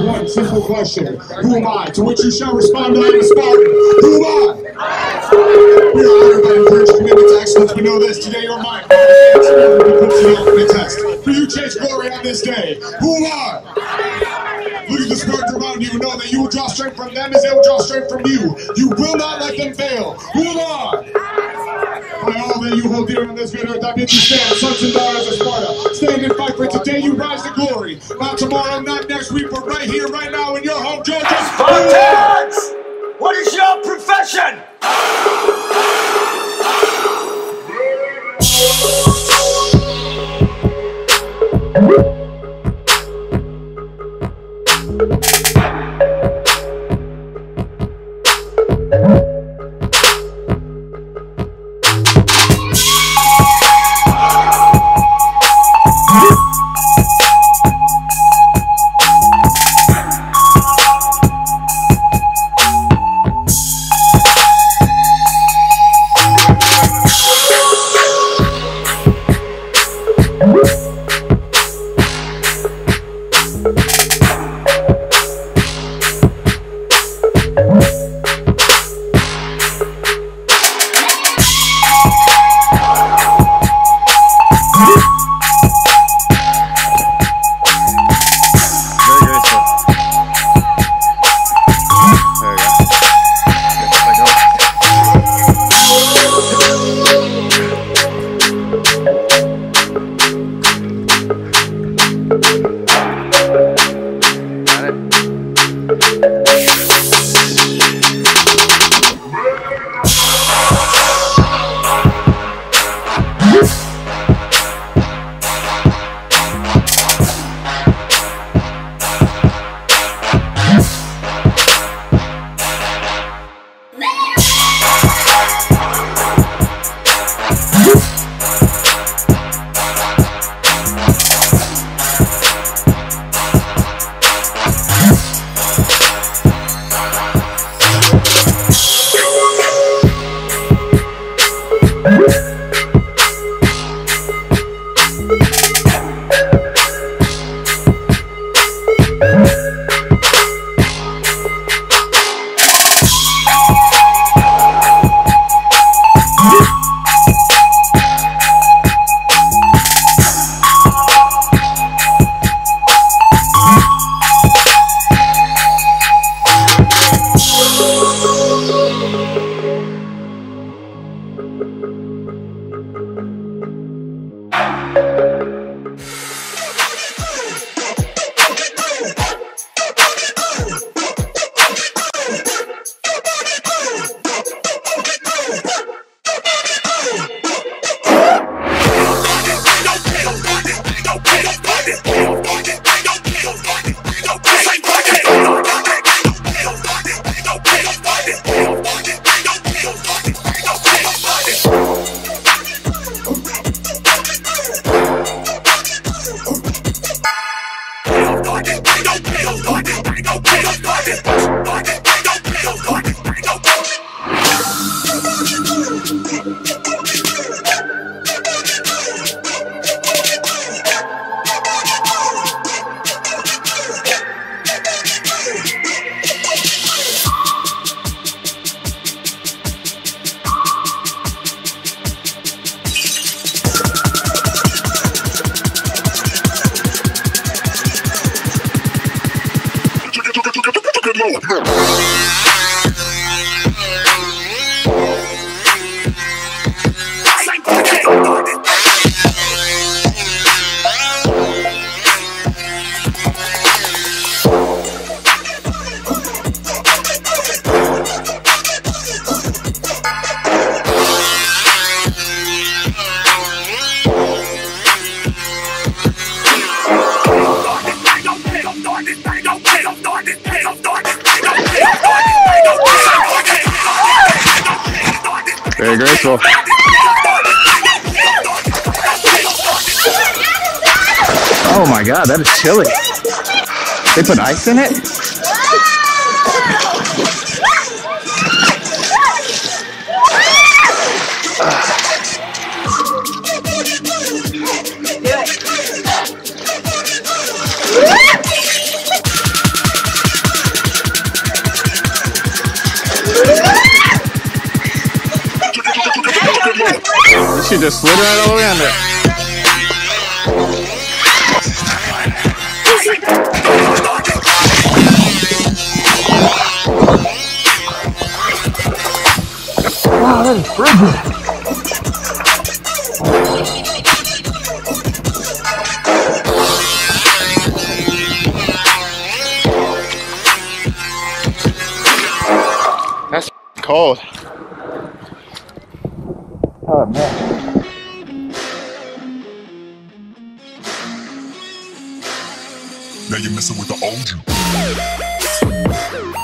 one simple question. Who am I? To which you shall respond, I am a Spartan. Who am I? We are honored by encouraged commitment to excellence. We know this. Today you're mine. Test. For you chase glory on this day. Who am I? Look at the Spartans around you know that you will draw strength from them as they will draw strength from you. You will not let them fail. Who am I? That you hold dear on this earth, I bid you stand, sons and daughters of Sparta. Stand and fight for today you rise to glory. Not tomorrow, not next week, but right here, right now in your home, Georgia. Spartans! What is your profession? thank Very. Oh my god, that is chilly. They put ice in it? She just slid right all the way. Wow, that is frigid. That's cold. Oh man. Now you're messing with the old you.